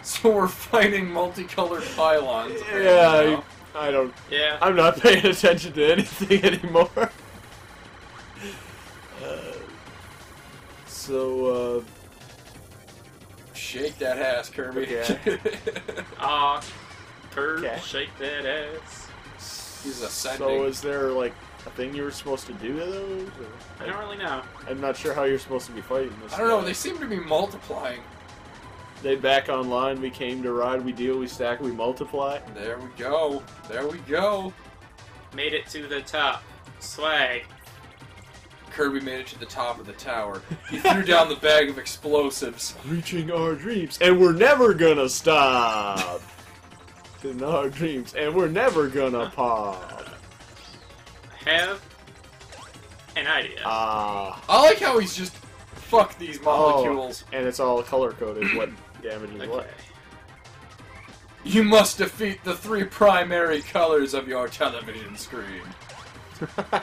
So we're fighting multicolored pylons. Yeah. I, I don't. Yeah. I'm not paying attention to anything anymore. Uh, so, uh, Shake that ass, Kirby. Okay. Aw, Kurt, Okay. shake that ass. He's ascending. so is there like a thing you were supposed to do to those? I don't really know. I'm not sure how you're supposed to be fighting this. I don't know. They seem to be multiplying. They back online. We came to ride. We deal. We stack. We multiply. There we go. There we go. Made it to the top. Swag. Kirby made it to the top of the tower. He threw down the bag of explosives. Reaching our dreams, and we're never gonna stop. In our dreams, and we're never gonna pop. Have an idea. Ah. I like how he's just fuck these molecules. Oh. molecules. And it's all color coded. What damages what? okay. You must defeat the three primary colors of your television screen.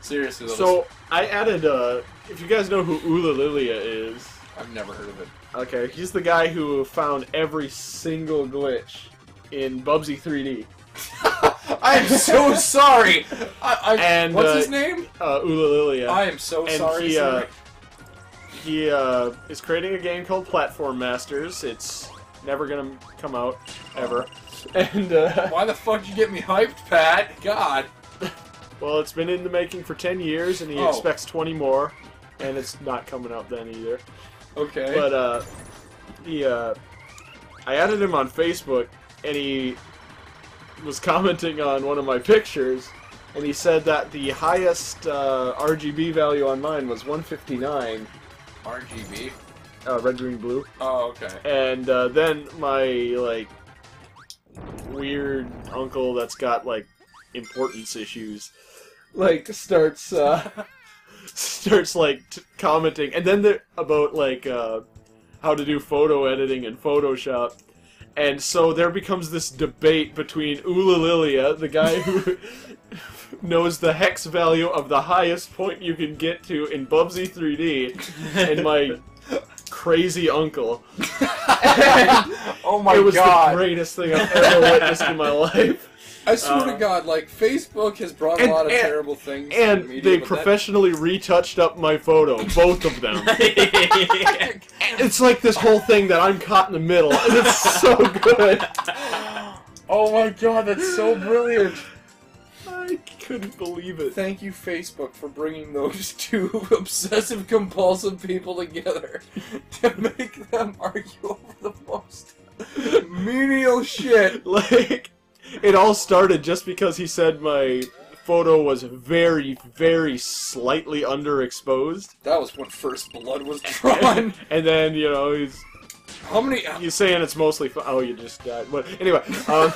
Seriously, though, so I added. uh If you guys know who Ulillillia is, I've never heard of it. okay, he's the guy who found every single glitch in Bubsy 3D. I'm so sorry. I, I, And, what's uh, his name? Uh, Ulillillia. I am so and sorry. he, uh, sir. He uh, is creating a game called Platform Masters. It's never gonna come out ever. And uh, Why the fuck did you get me hyped, Pat? God. well, it's been in the making for ten years, and he Oh. expects twenty more, and it's not coming out then either. Okay. But uh, he uh, I added him on Facebook, and he was commenting on one of my pictures, and he said that the highest uh, RGB value on mine was 159, RGB. uh, red, green, blue. Oh, okay. and uh, then my like weird uncle that's got like importance issues like starts uh starts like t- commenting and then there about like uh how to do photo editing in photoshop and so there becomes this debate between Ulillillia, the guy who knows the hex value of the highest point you can get to in Bubsy 3D, and my crazy uncle. oh my god! it was god. the greatest thing I've ever witnessed in my life. I swear Uh, to God, like Facebook has brought and- a lot of and- terrible things. to And the media, they but that- professionally retouched up my photo, both of them. It's like this whole thing that I'm caught in the middle, and it's so good. Oh my God, that's so brilliant! I couldn't believe it. Thank you, Facebook, for bringing those two obsessive compulsive people together to make them argue over the most menial shit. Like, it all started just because he said my photo was very, very slightly underexposed. That was when First Blood was drawn. And then, you know, he's How many? he's saying it's mostly oh you just died but anyway um,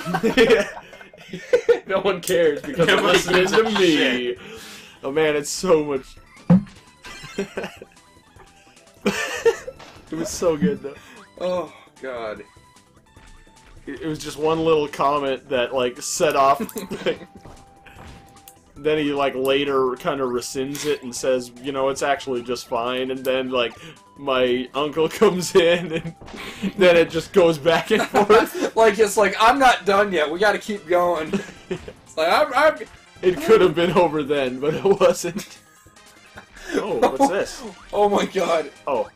no one cares because they're listening to me. oh man it's so much it was so good though. Oh God. it it was just one little comment that like set off then he like later kind of rescinds it and says you know it's actually just fine and then like my uncle comes in and then it just goes back and forth like it's like I'm not done yet. We got to keep going. It's like I'm, I'm It could have been over then, but it wasn't. Oh, what's this? Oh my god. Oh,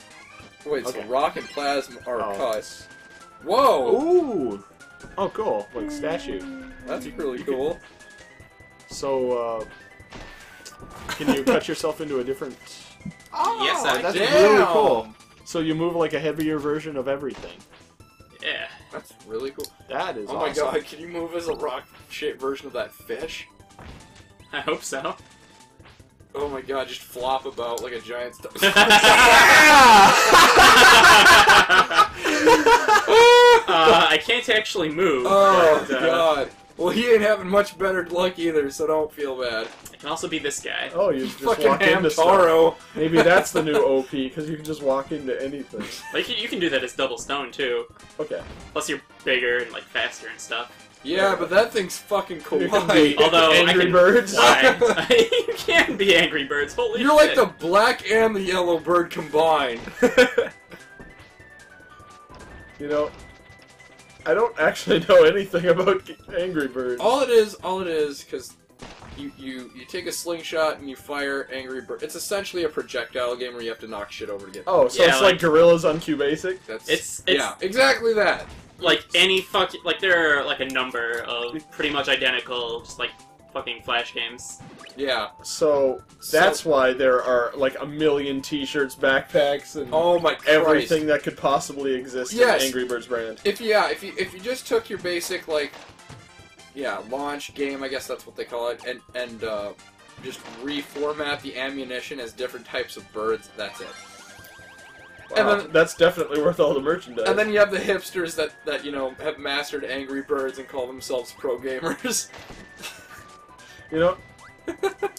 Wait, so Okay. rock and plasma are Oh. cut. Whoa! ooh, oh, cool, like statue. That's really cool. So, uh, can you cut yourself into a different? Oh, Yes, I that's can. really cool. So you move like a heavier version of everything. Yeah. That's really cool. That is Oh my awesome. god, can you move as a rock-shaped version of that fish? I hope so. Oh my god, just flop about like a giant st- Uh, I can't actually move. Oh but, uh, god. Well, he ain't having much better luck either, so don't feel bad. It can also be this guy. Oh, you just Fucking walk into stuff. Hamtaro. Maybe that's the new OP because you can just walk into anything. Like you, you can do that as double stone too. Okay. Plus you're bigger and like faster and stuff. Yeah, but that thing's fucking You can be kawaii. Although I Angry can Birds. fly. you can be Angry Birds. Holy You're like shit. the black and the yellow bird combined. You know, I don't actually know anything about Angry Birds. All it is, all it is, because you, you you take a slingshot and you fire Angry Bird. It's essentially a projectile game where you have to knock shit over to get. Oh, so Yeah, it's like, like- Gorillas on QBasic. That's It's- it's- yeah, exactly that. like any fuck like there are like a number of pretty much identical just like fucking flash games. Yeah. So that's why there are like a million T-shirts, backpacks, and Oh my Christ. everything that could possibly exist Yes. in Angry Birds brand. If yeah, if you if you just took your basic like yeah launch game, I guess that's what they call it, and and uh, just reformat the ammunition as different types of birds. That's it. And Wow, then- that's definitely worth all the merchandise. And then you have the hipsters that that you know have mastered Angry Birds and call themselves pro gamers. you know,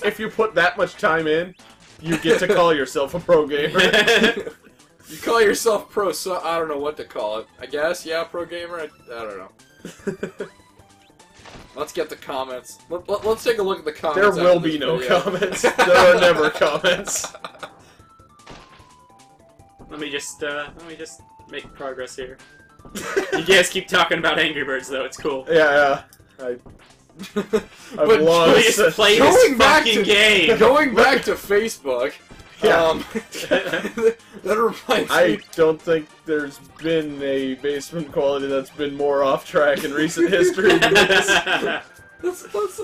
if you put that much time in, you get to call yourself a pro gamer. you call yourself pro, so I don't know what to call it. I guess yeah, pro gamer. I, I don't know. Let's get the comments. Let, let, us take a look at the comments. there will be no video. comments. There are never comments. let me just uh let me just make progress here. You guys keep talking about Angry Birds though, it's cool. Yeah, yeah. I, I've But long Please since- play Going this back fucking to- game. Going back to Facebook. Yeah. Um, that reminds I me. don't think there's been a basement quality that's been more off track in recent history than this. That's, that's,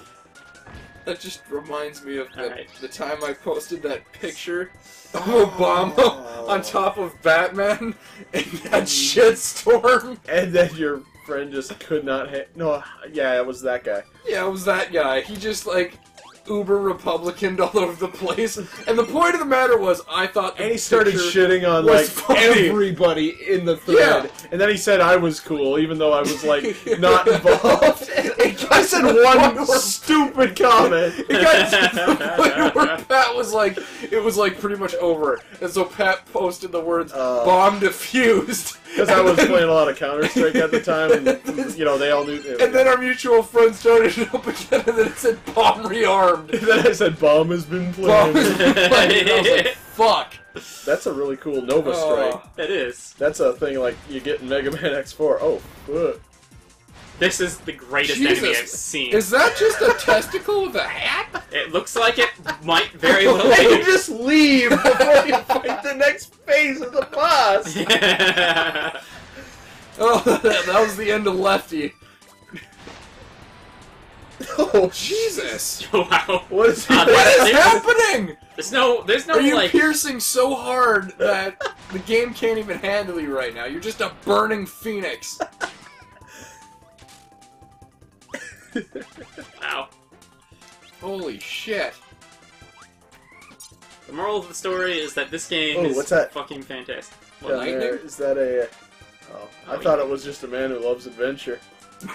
that just reminds me of the, Alright. the time I posted that picture of Obama on top of Batman in that shitstorm. And then your friend just could not hit. No, yeah, it was that guy. Yeah, it was that guy. He just like uber Republicaned all over the place. And the point of the matter was, I thought And he started shitting on like funny. everybody in the thread. Yeah. And then he said I was cool, even though I was like not involved. I said One one stupid comment. It got to the point where Pat was like, it was like pretty much over, and so Pat posted the words Uh. "bomb defused" Because I was playing a lot of Counter Strike at the time, and you know they all knew. and then our mutual friend started it up again, and then it said "bomb rearmed." And then I said bomb has been Bomb planted. is playing, and I was like, "Fuck." That's a really cool Nova Strike. Oh. It is. That's a thing like you get in Mega Man X4. Oh, fuck. This is the greatest Jesus. enemy I've seen. Is that just a testicle with a hat? It looks like it might very well And you be. just leave before you fight the next phase of the boss. Yeah. Oh, that was the end of Lefty. Oh, Jesus. wow. What is he? Ah, What is There's- happening? There's no, there's no Are you like. piercing so hard that the game can't even handle you right now? You're just a burning phoenix. Wow. Holy shit. The moral of the story is that this game Oh, is what's that? fucking fantastic. What, Down lightning? there, is that a? Oh, I Oh, thought yeah. it was just a man who loves adventure.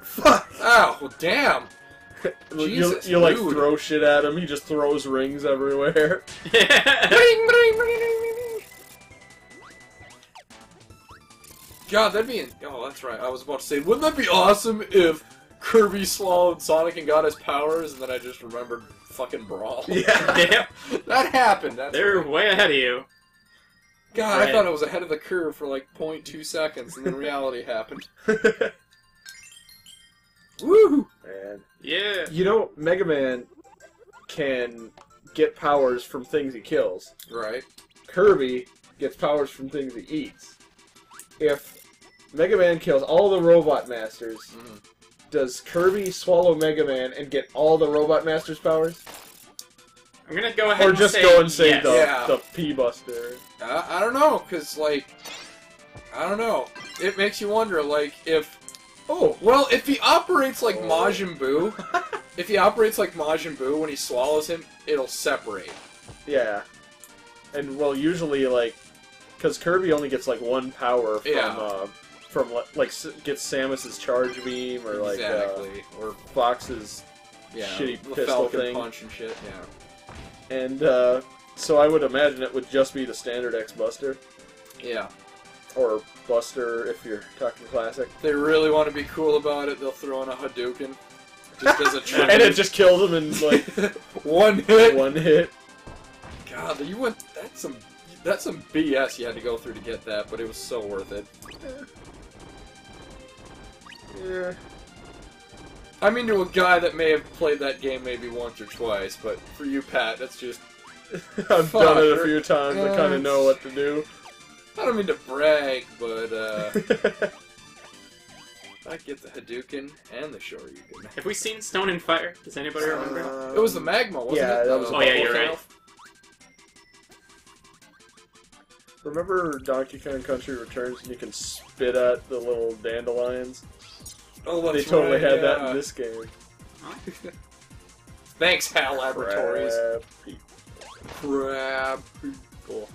Fuck! Oh, well, damn. you, Jesus, you like throw shit at him. He just throws rings everywhere. Bring, God, that'd be. Oh, that's right. I was about to say, wouldn't that be awesome if Kirby swallowed Sonic and got his powers, and then I just remembered fucking Brawl. Yeah. yeah, that happened. That's they're right. way ahead of you. God, I thought I was ahead of the curve for like 0.2 seconds, and then reality happened. Woo! Man. Yeah. You know, Mega Man can get powers from things he kills. Right. Kirby gets powers from things he eats. If Mega Man kills all the Robot Masters, Mhm. does Kirby swallow Mega Man and get all the Robot Masters powers? I'm gonna go ahead Or and just say go and save yes. the, Yeah. the P Buster? I, I don't know, cause like, I don't know. It makes you wonder, like, if Oh, well, if he operates like Majin Buu, if he operates like Majin Buu when he swallows him, it'll separate. yeah. And, well, usually, like, because Kirby only gets, like, one power from, Yeah. uh, from, like, gets Samus's Charge Beam, or, like, uh, or Fox's yeah, shitty pistol thing. punch and shit. Yeah. And uh, so I would imagine it would just be the standard X Buster, Yeah. or Buster if you're talking classic. If they really want to be cool about it, they'll throw in a Hadouken. Just as a tribute. and it just kills him in like one hit. one hit. God, you went. That's some. That's some BS you had to go through to get that, but it was so worth it. Yeah. I mean, to a guy that may have played that game maybe once or twice, but for you, Pat, that's just. I've done it a few times. I kind of know what to do. I don't mean to brag, but uh, I get the Hadouken and the Shoryuken. Have we seen Stone and Fire? Does anybody remember? It was the magma, wasn't yeah, it? that was The Oh, yeah, you're volcano? right. Remember Donkey Kong Country Returns and you can spit at the little dandelions? Oh, they totally right, had that in this game. Thanks, HAL Laboratories. Crap. Crab people.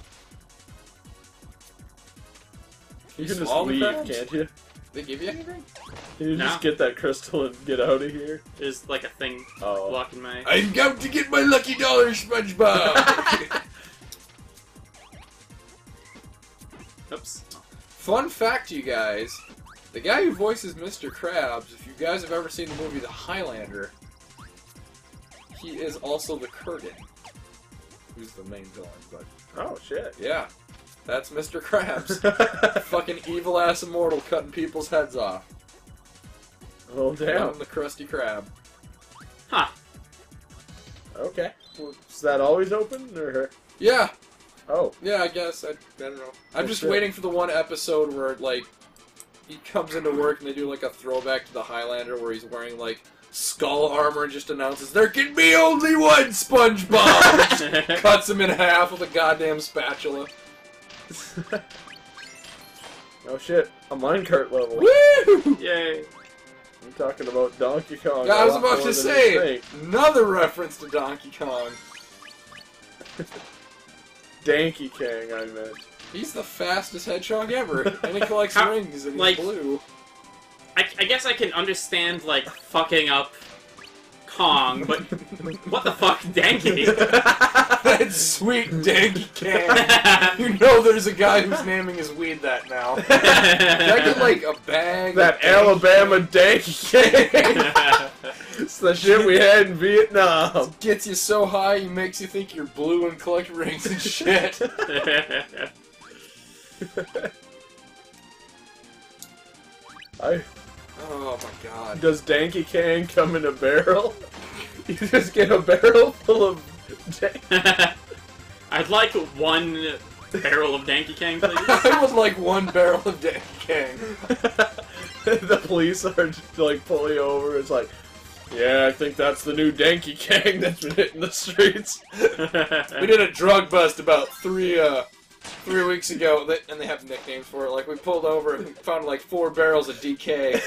You can just Swallow leave, crabs? can't you? They give you anything? Can you No. just get that crystal and get out of here? There's like a thing Oh. blocking my. I'm going to get my lucky dollar, SpongeBob. Oops. Fun fact, you guys. The guy who voices Mr. Krabs, if you guys have ever seen the movie The Highlander, he is also the Kurgan, who's the main villain. But Oh, shit. yeah, that's Mr. Krabs. Fucking evil ass immortal cutting people's heads off. oh, damn. I'm the Krusty Krab. Huh. Okay. Well, Is that always open? Or... Yeah, Oh. yeah, I guess. I, I don't know. I'm Oh, just shit. waiting for the one episode where, like, he comes into work and they do, like, a throwback to the Highlander where he's wearing, like, skull armor and just announces, There can be only one SpongeBob! Cuts him in half with a goddamn spatula. Oh, shit. A minecart level. Woo! Yay. I'm talking about Donkey Kong. Yeah, I a was about to say, another reference to Donkey Kong. Donkey Kong, I meant. He's the fastest hedgehog ever, and he collects How- rings and he's like- blue. I, I guess I can understand like fucking up Kong, but what the fuck, Danky? That's sweet Danky Kang. You know there's a guy who's naming his weed that now. Can I get like a bag? That of Danky Alabama Donkey Kong. it's the shit we had in Vietnam. Gets you so high, he makes you think you're blue and collect rings and shit. I, Oh my god. does Donkey Kong come in a barrel? You just get a barrel full of. Dan- I'd like one barrel of Danky Kang, please. I would like one barrel of Danky Kang. the police are just like pulling over. It's like, yeah, I think that's the new Donkey Kong that's been hitting the streets. We did a drug bust about three uh three weeks ago, that, and they have nicknames for it. Like we pulled over and found like four barrels of DK.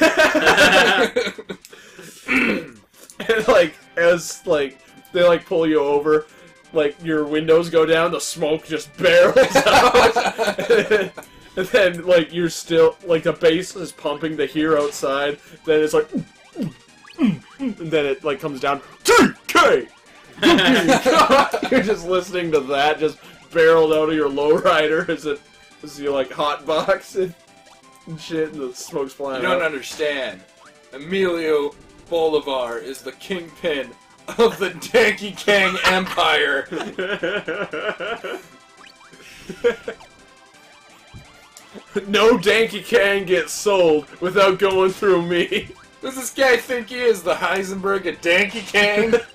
and like as like they like pull you over, like your windows go down, the smoke just barrels out, and then like you're still like the bass is pumping the hear outside. Then it's like, and then it like comes down. TK. you're just listening to that just barreled out of your lowrider as it as you like hot box and, shit, and the smoke's flying. You don't out. understand. Emilio Bolivar is the kingpin of the Danky Kang Empire. no Danky Kang gets sold without going through me. Does this guy think he is the Heisenberg of Danky Kang?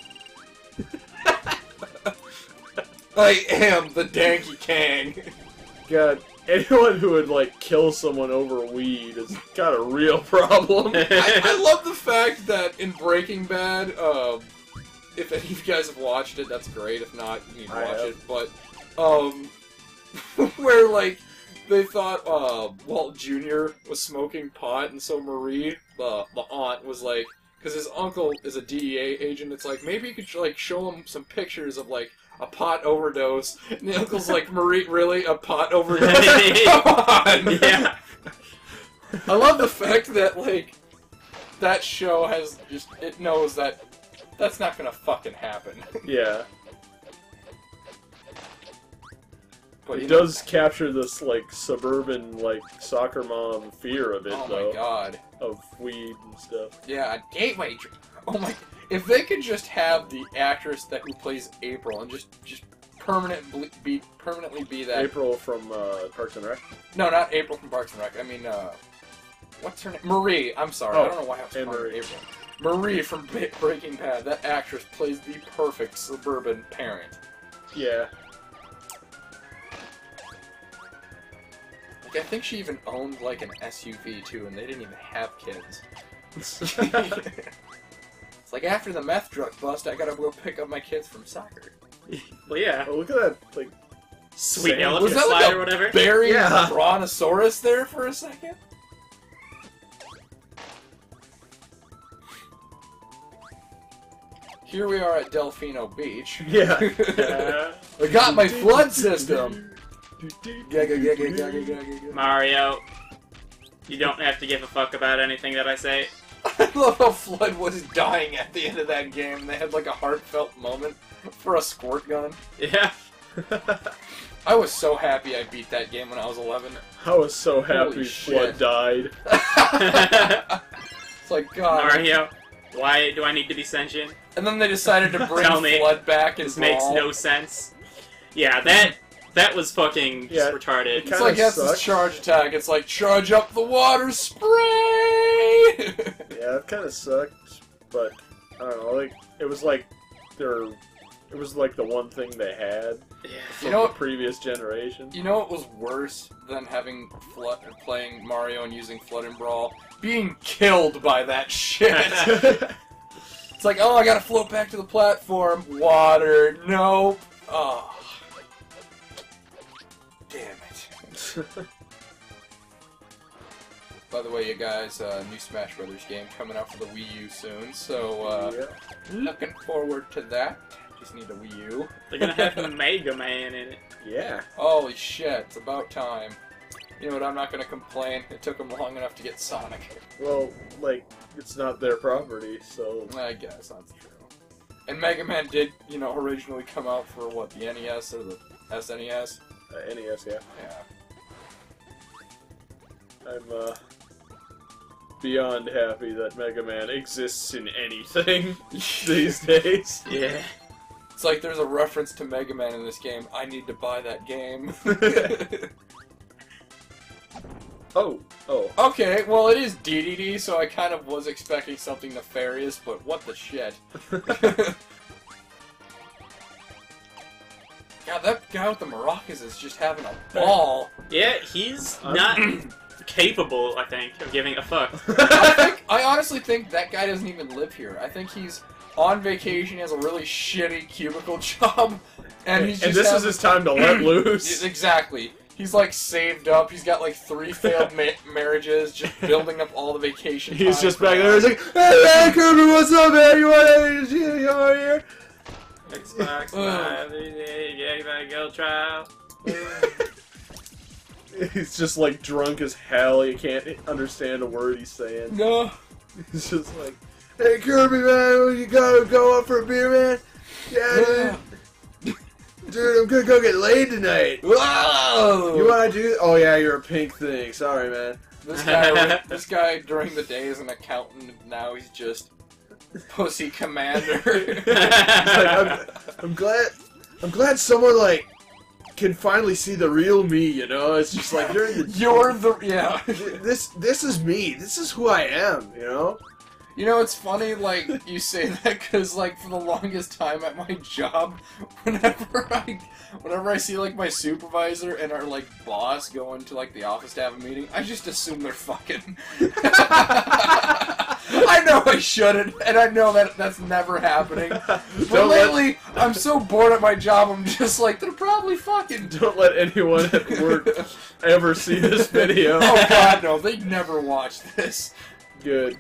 I am the Danky Kang. God, anyone who would like kill someone over weed has got a real problem. I, I love the fact that in Breaking Bad, um, if any of you guys have watched it, that's great. If not, you need to watch it. But um, where like they thought uh, Walt Jr. was smoking pot, and so Marie, the the aunt, was like, because his uncle is a DEA agent. It's like maybe you could like show him some pictures of like. A pot overdose, and the uncle's like, Marie, really? A pot overdose? Come on! yeah. I love the fact that like that show has just it knows that that's not gonna fucking happen. yeah, But it know- does capture this like suburban like soccer mom fear of it Oh though Oh my god! of weed and stuff. Yeah, a gateway. Oh my! If they could just have the actress that who plays April and just just permanently be permanently be that. April from uh, Parks and Rec. No, not April from Parks and Rec. I mean, uh, what's her name? Marie. I'm sorry. I Oh, don't know why I was calling her Marie. April. Marie from Breaking Bad. That actress plays the perfect suburban parent. Yeah. Like, I think she even owned like an SUV too, and they didn't even have kids. it's like after the meth drug bust, I gotta go pick up my kids from soccer. Well, yeah. Oh, look at that! Like, Sweet Sam- elephant Was that slide like or whatever. a buried Yeah. brontosaurus there for a second? Here we are at Delfino Beach. yeah. Uh, I got my FLUDD system. Gaga, gaga, gaga, gaga, gaga. Mario, you don't have to give a fuck about anything that I say. I love how FLUDD was dying at the end of that game. They had like a heartfelt moment for a squirt gun. Yeah. I was so happy I beat that game when I was 11. I was so happy Holy FLUDD shit. died. it's like God. Mario, why do I need to be sentient? And then they decided to bring Tell me. FLUDD back and This makes no sense. Yeah, that that was fucking Yeah, retarded. it It's kinda like that's sucks. this charge attack. It's like charge up the water spray. Yeah, it kind of sucked, but I don't know. Like, it was like their, it was like the one thing they had Yeah. from know the what- previous generation. you know what was worse than having FLUDD playing Mario and using FLUDD and Brawl? Being killed by that shit. It's like, oh, I gotta float back to the platform. Water, nope. Oh. By the way, you guys, uh, new Smash Brothers game coming out for the Wii U soon, so uh, yeah. looking forward to that. Just need a Wii U. They're gonna have Mega Man in it. yeah. Holy shit, it's about time. You know what, I'm not gonna complain. It took them long enough to get Sonic. Well, like, it's not their property, so I guess that's true. And Mega Man did, you know, originally come out for what, the NES or the SNES? uh, NES, yeah. Yeah. I'm uh beyond happy that Mega Man exists in anything these days. Yeah. It's like there's a reference to Mega Man in this game. I need to buy that game. Oh, oh. okay, well it is DDD, so I kind of was expecting something nefarious, but what the shit. God, that guy with the maracas is just having a ball. Yeah, he's not capable, I think, of giving a fuck. I think I honestly think that guy doesn't even live here. I think he's on vacation, he has a really shitty cubicle job, and he's and just this is his time to let loose. Exactly. He's like saved up. He's got like three failed ma- marriages, just building up all the vacation. He's time just for back now. there. He's like, "Hey, man, Kirby, what's up, man? You want to come over here?" Xbox Live, yeah, that go trial. He's just like drunk as hell. You can't understand a word he's saying. No. He's just like, "Hey, Kirby, man, you gotta go up for a beer, man? Yeah, dude. Dude, I'm gonna go get laid tonight. Whoa! You wanna do? Oh yeah, you're a pink thing. Sorry, man. this guy? this guy during the day is an accountant. and Now he's just pussy commander. Like, I'm, I'm glad. I'm glad someone like can finally see the real me. You know, it's just like you're the. You're the yeah. This this is me. This is who I am. You know. You know, it's funny, like, you say that because, like, for the longest time at my job, whenever I, whenever I see, like, my supervisor and our, like, boss go into, like, the office to have a meeting, I just assume they're fucking. I know I shouldn't, and I know that that's never happening. But Don't let- lately, I'm so bored at my job, I'm just like, they're probably fucking. Don't let anyone at work ever see this video. oh god, no, they never watch this. Good.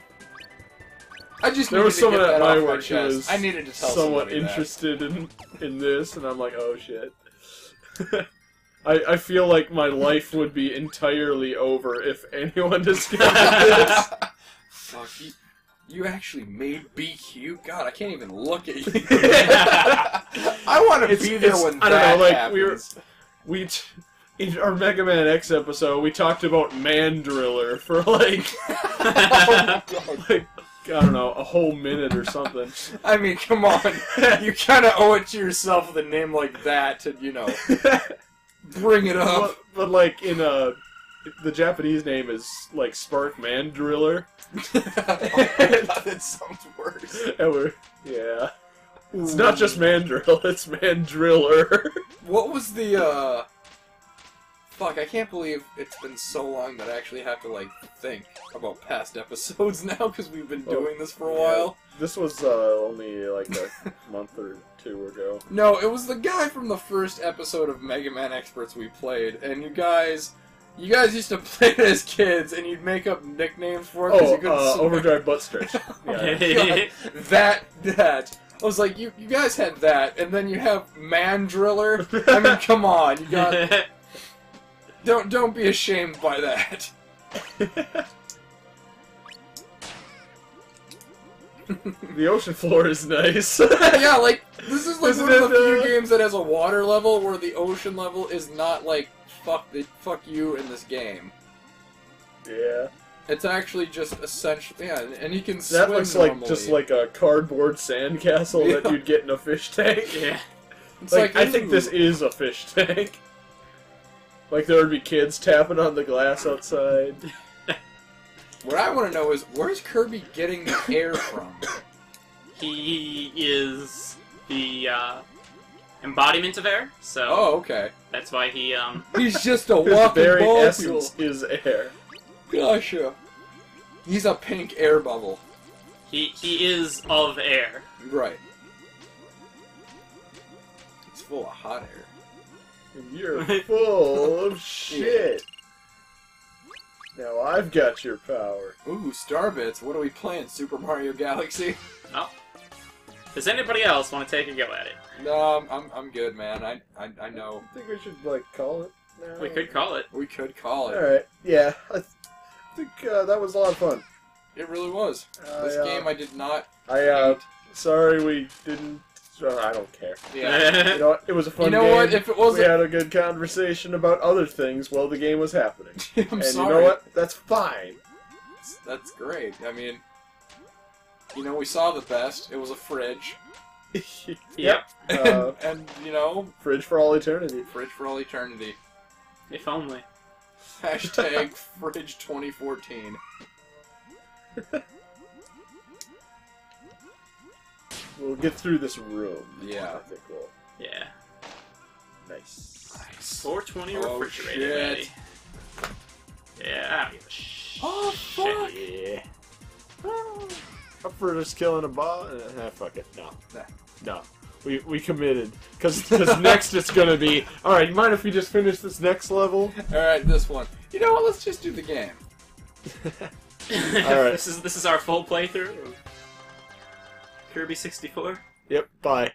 I just There was someone at my work who was I needed to tell somewhat somebody that. interested in in this, and I'm like, oh shit. I, I feel like my life would be entirely over if anyone discovered this. Fuck you. You actually made BQ? God, I can't even look at you. I want to It's- be there it's- when I don't that know, like, happens. we were- We t- in our Mega Man X episode, we talked about Mandriller for like oh, God. like I don't know, a whole minute or something. I mean, come on. you kind of owe it to yourself with a name like that to, you know, bring it up. but, but like in uh the Japanese name is like Spark Mandriller. oh my god, that sounds worse. And we're yeah. It's not just Mandrill, it's Mandriller. What was the, uh... Fuck, I can't believe it's been so long that I actually have to, like, think about past episodes now, because we've been Oh, doing this for a yeah. while. this was uh, only like a month or two ago. No, it was the guy from the first episode of Mega Man Experts we played, and you guys... You guys used to play it as kids, and you'd make up nicknames for it because Oh, you couldn't uh. Overdrive Butt Stretch. Yeah. God, that that I was like, you you guys had that, and then you have Mandriller. I mean, come on, you got don't don't be ashamed by that. the ocean floor is nice. yeah, like this is like Isn't one of the it, few uh, games that has a water level where the ocean level is not like fuck the fuck you in this game. yeah. It's actually just essentially yeah, and you can swim That looks like just like a cardboard sandcastle that you'd get in a fish tank. yeah. it's Like, I think ooh. this is a fish tank. Like there would be kids tapping on the glass outside. What I want to know is where's Kirby getting the air from? He is the uh, embodiment of air, so Oh, okay. that's why he um He's just a His walking very molecule. essence is air. Gotcha. He's a pink air bubble. he he is of air. Right. It's full of hot air. And you're full of shit. Now I've got your power. Ooh, Starbits. What are we playing? Super Mario Galaxy? Does anybody else want to take a go at it? No, I'm, I'm, I'm good, man. I, I, I know. I think we should like call it. Now. We could call it. We could call it. All right. Yeah, I think uh, that was a lot of fun. It really was. This I, uh, game I did not I uh, hate. sorry we didn't. Uh, I don't care. Yeah. You know what? It was a fun you know game. what? If it we wasn't, we had a good conversation about other things while the game was happening. I'm and sorry. you know what? That's fine. That's great. I mean, you know, we saw the best. It was a fridge, Yep. and, Uh, and you know, Fridge for all eternity. fridge for all eternity. If only. Hashtag fridge 2014. We'll get through this room. Yeah. I think we'll. Yeah. Nice. Nice. 420 Oh, refrigerator shit. ready. Yeah, I don't give a sh- Oh, fuck. shit. Yeah. Up for just killing a boss? Eh, fuck it. No. Nah. No. We, we committed. Because next it's going to be, alright, you mind if we just finish this next level? Alright, this one. You know what? Let's just do the game. Alright. this is this is our full playthrough. of Kirby 64. Yep, bye.